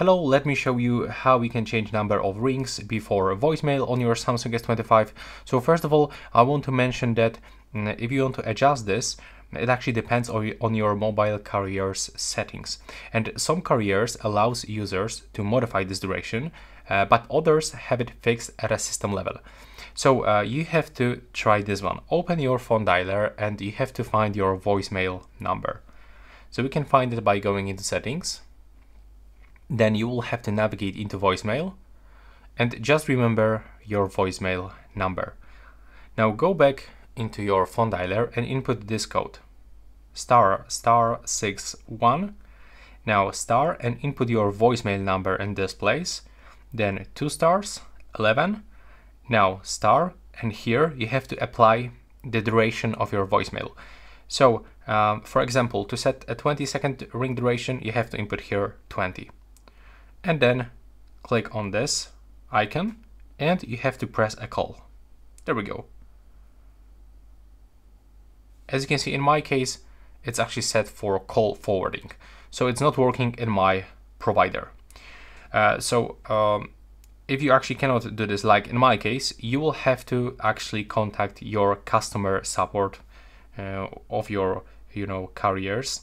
Hello, let me show you how we can change number of rings before voicemail on your Samsung S25. So first of all, I want to mention that mm, if you want to adjust this, it actually depends on your mobile carrier's settings. And some carriers allows users to modify this duration, uh, but others have it fixed at a system level. So uh, you have to try this one. Open your phone dialer and you have to find your voicemail number. So we can find it by going into settings. Then you will have to navigate into voicemail and just remember your voicemail number. Now go back into your phone dialer and input this code star star six one. Now star and input your voicemail number in this place. Then two stars 11. Now star and here you have to apply the duration of your voicemail. So um, for example, to set a 20 second ring duration, you have to input here 20. And then click on this icon and you have to press a call. There we go. As you can see in my case, it's actually set for call forwarding. So it's not working in my provider. Uh, so um, if you actually cannot do this, like in my case, you will have to actually contact your customer support uh, of your, you know, carriers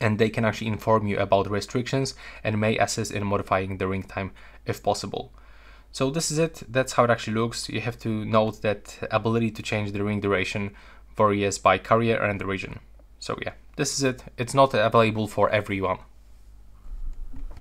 and they can actually inform you about restrictions and may assist in modifying the ring time if possible. So this is it, that's how it actually looks. You have to note that ability to change the ring duration varies by carrier and the region. So yeah, this is it. It's not available for everyone.